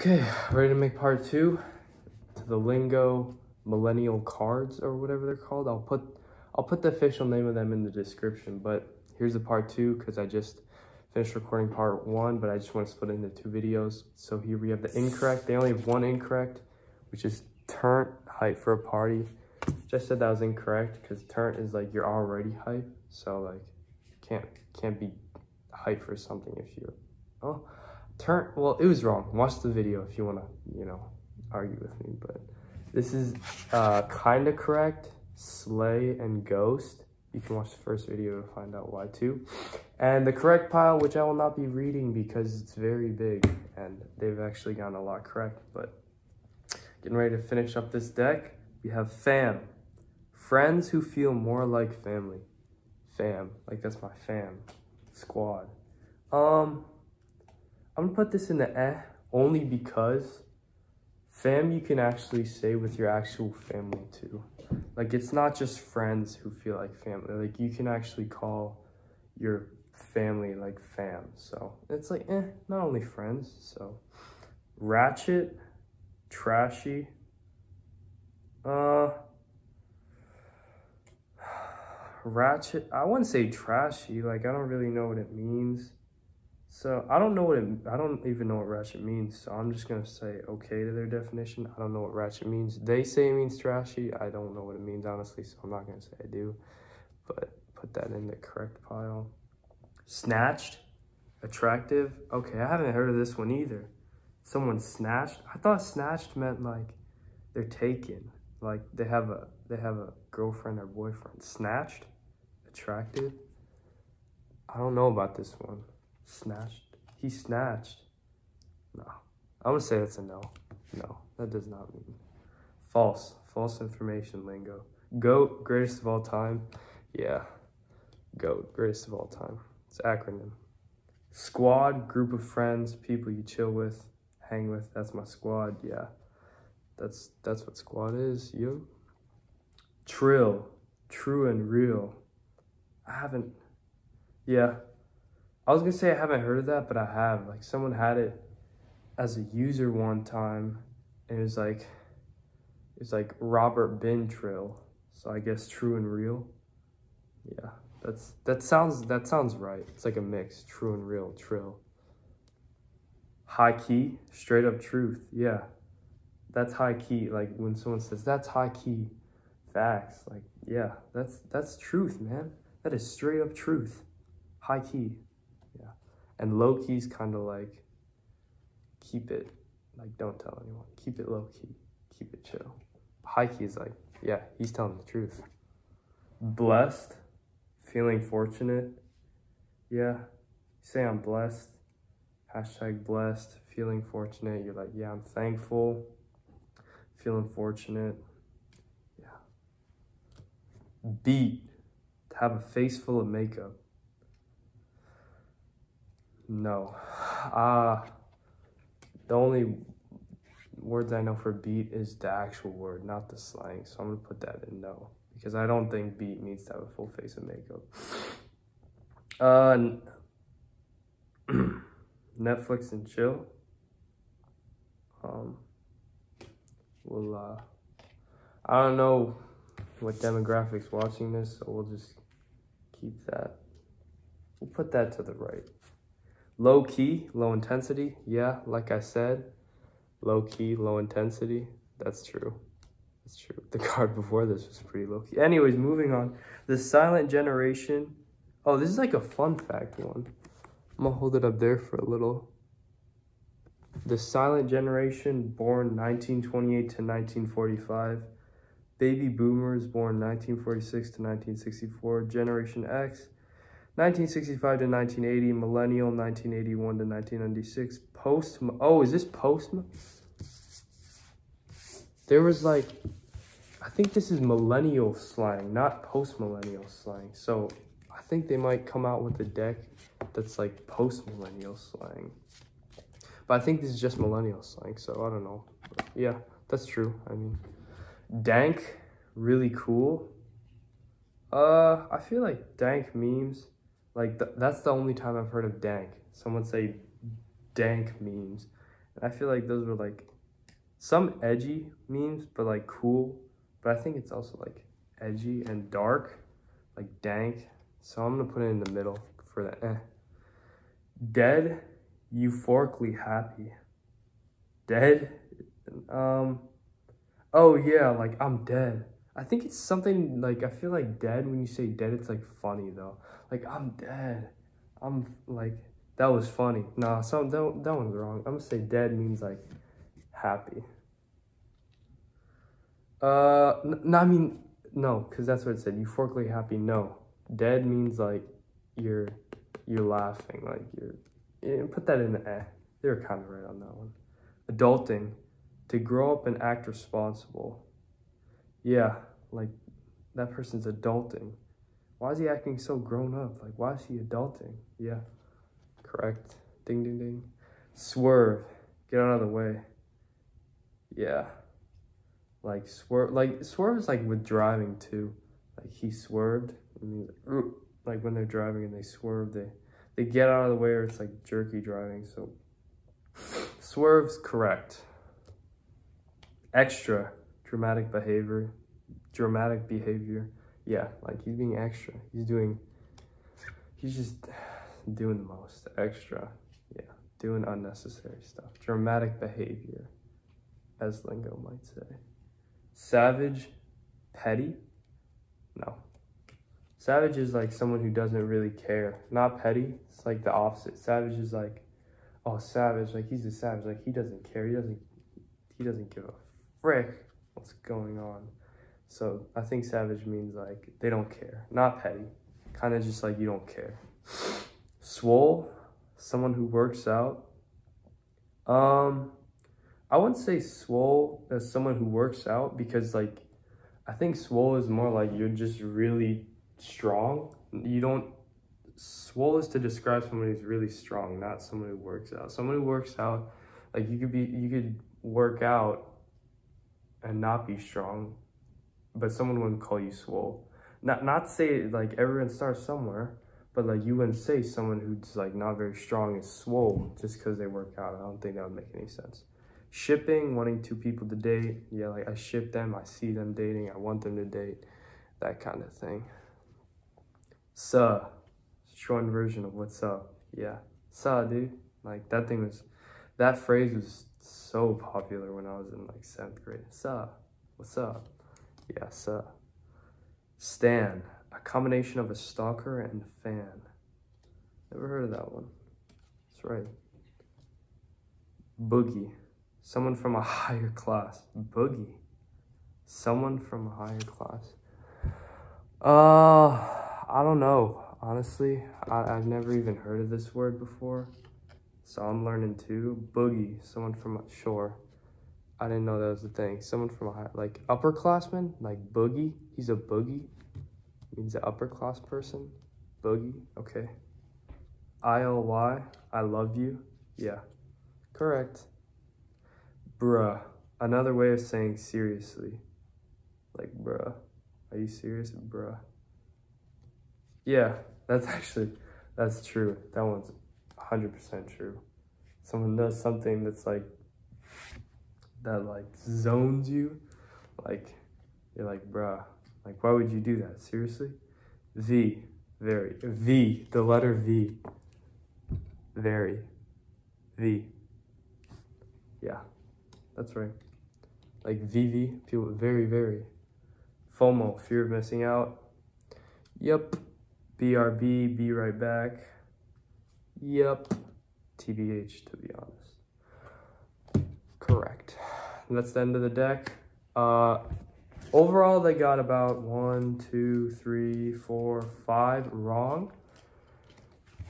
Okay, ready to make part two to the lingo millennial cards or whatever they're called. I'll put I'll put the official name of them in the description, but here's the part two because I just finished recording part one, but I just want to split it into two videos. So here we have the incorrect. They only have one incorrect, which is turn hype for a party. Just said that was incorrect because turn is like you're already hype, so like can't can't be hype for something if you're oh turn well it was wrong. Watch the video if you want to you know argue with me but this is uh kind of correct slay and ghost. You can watch the first video to find out why too. And the correct pile which i will not be reading because it's very big and they've actually gotten a lot correct but getting ready to finish up this deck we have fam. Friends who feel more like family. Fam. Like that's my fam. Squad. Um I'm gonna put this in the eh only because fam you can actually say with your actual family too. Like it's not just friends who feel like family. Like you can actually call your family like fam. So it's like eh, not only friends. So ratchet, trashy. Uh ratchet. I wouldn't say trashy. Like I don't really know what it means. So I don't know what it, I don't even know what ratchet means. So I'm just gonna say okay to their definition. I don't know what ratchet means. They say it means trashy. I don't know what it means honestly, so I'm not gonna say I do. But put that in the correct pile. Snatched, attractive. Okay, I haven't heard of this one either. Someone snatched. I thought snatched meant like they're taken. Like they have a they have a girlfriend or boyfriend. Snatched, attractive. I don't know about this one. Snatched. He snatched. No. I'm gonna say that's a no. No, that does not mean. False. False information lingo. GOAT, greatest of all time. Yeah. GOAT, greatest of all time. It's acronym. Squad, group of friends, people you chill with, hang with. That's my squad. Yeah. That's that's what squad is. You. Trill, true and real. I haven't. Yeah, I was gonna say I haven't heard of that, but I have. Like someone had it as a user one time, and it was like it's like Robert Ben Trill. So I guess true and real. Yeah, that's that sounds that sounds right. It's like a mix, true and real, trill. High key, straight up truth. Yeah, that's high key. Like when someone says that's high key, facts. Like yeah, that's that's truth, man. That is straight up truth. High key. And low key is kind of like keep it, like don't tell anyone. Keep it low key. Keep it chill. High key is like, yeah, he's telling the truth. Blessed, feeling fortunate. Yeah, say I'm blessed. Hashtag blessed, feeling fortunate. You're like, yeah, I'm thankful, feeling fortunate. Yeah. Beat, to have a face full of makeup. No. Uh, the only words I know for beat is the actual word, not the slang. So I'm going to put that in no. Because I don't think beat means to have a full face of makeup. Uh, Netflix and chill. Um, we'll, uh, I don't know what demographics watching this, so we'll just keep that. We'll put that to the right. Low key, low intensity. Yeah, like I said, low key, low intensity. That's true. That's true. The card before this was pretty low key. Anyways, moving on. The silent generation. Oh, this is like a fun fact one. I'm gonna hold it up there for a little. The silent generation, born 1928 to 1945. Baby boomers, born 1946 to 1964. Generation X, 1965 to 1980, millennial 1981 to 1996, post, oh, is this post? There was like, I think this is millennial slang, not post-millennial slang. So I think they might come out with a deck that's like post-millennial slang. But I think this is just millennial slang, so I don't know. But yeah, that's true. I mean, dank, really cool. Uh, I feel like dank memes like th that's the only time I've heard of dank. Someone say dank memes. And I feel like those were like some edgy memes, but like cool. But I think it's also like edgy and dark, like dank. So I'm gonna put it in the middle for the eh. Dead, euphorically happy. Dead, um, oh yeah, like I'm dead. I think it's something like I feel like dead when you say dead, it's like funny though. Like I'm dead. I'm like that was funny. Nah, so that, that one's wrong. I'm gonna say dead means like happy. Uh, no, I mean no, because that's what it said. Euphorically happy. No, dead means like you're you're laughing, like you're. Yeah, put that in the eh. They were kind of right on that one. Adulting, to grow up and act responsible. Yeah, like that person's adulting. Why is he acting so grown up? Like, why is he adulting? Yeah, correct. Ding, ding, ding. Swerve, get out of the way. Yeah, like swerve, like swerve is like with driving too. Like he swerved. It means like when they're driving and they swerve, they they get out of the way or it's like jerky driving. So swerve's correct. Extra dramatic behavior, dramatic behavior. Yeah, like he's being extra. He's doing. He's just doing the most extra. Yeah, doing unnecessary stuff. Dramatic behavior, as lingo might say. Savage, petty. No, Savage is like someone who doesn't really care. Not petty. It's like the opposite. Savage is like, oh, savage. Like he's a savage. Like he doesn't care. He doesn't. He doesn't give a frick what's going on. So I think savage means like they don't care. Not petty. Kind of just like you don't care. Swole, someone who works out. Um, I wouldn't say swole as someone who works out because like I think swole is more like you're just really strong. You don't swole is to describe someone who's really strong, not someone who works out. Someone who works out, like you could be, you could work out and not be strong, but someone wouldn't call you swole. Not not say like everyone starts somewhere, but like you wouldn't say someone who's like not very strong is swole just because they work out. I don't think that would make any sense. Shipping, wanting two people to date, yeah, like I ship them, I see them dating, I want them to date, that kind of thing. Suh. Shortened version of what's up. Yeah. Suh, dude. Like that thing was, that phrase was so popular when I was in like seventh grade. Suh. What's up? Yeah, suh. Stan. A combination of a stalker and fan. Never heard of that one. That's right. Boogie. Someone from a higher class. Boogie. Someone from a higher class. Uh, I don't know. Honestly, I, have never even heard of this word before. So I'm learning too. Boogie, someone from shore. I didn't know that was a thing. Someone from a high, like upperclassman, like boogie. He's a boogie. Means an upper class person. Boogie. Okay. I L Y. I love you. Yeah. Correct. Bruh. Another way of saying seriously. Like bruh. Are you serious? Bruh. Yeah, that's actually, that's true. That one's 100% true. Someone does something that's like, that like zones you, like, you're like, bruh, like, why would you do that? Seriously? V, very. V, the letter V. Very. V. Yeah, that's right. Like VV, people, very, very. FOMO, fear of missing out. Yep. BRB, be right back. Yep. TBH, to be honest. And that's the end of the deck. Uh, overall, they got about one, two, three, four, five wrong.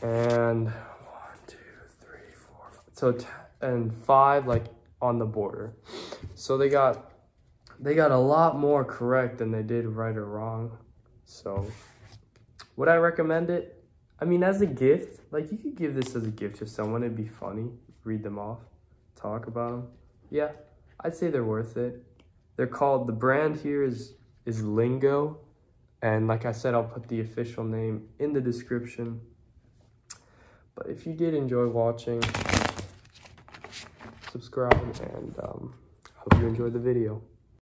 And one, two, three, four, five. So, and five like on the border. So they got, they got a lot more correct than they did right or wrong. So would I recommend it? I mean, as a gift, like you could give this as a gift to someone. It'd be funny. Read them off, talk about them. Yeah, I'd say they're worth it. They're called, the brand here is, is Lingo. And like I said, I'll put the official name in the description. But if you did enjoy watching, subscribe, and um, hope you enjoyed the video.